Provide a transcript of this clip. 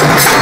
Gracias.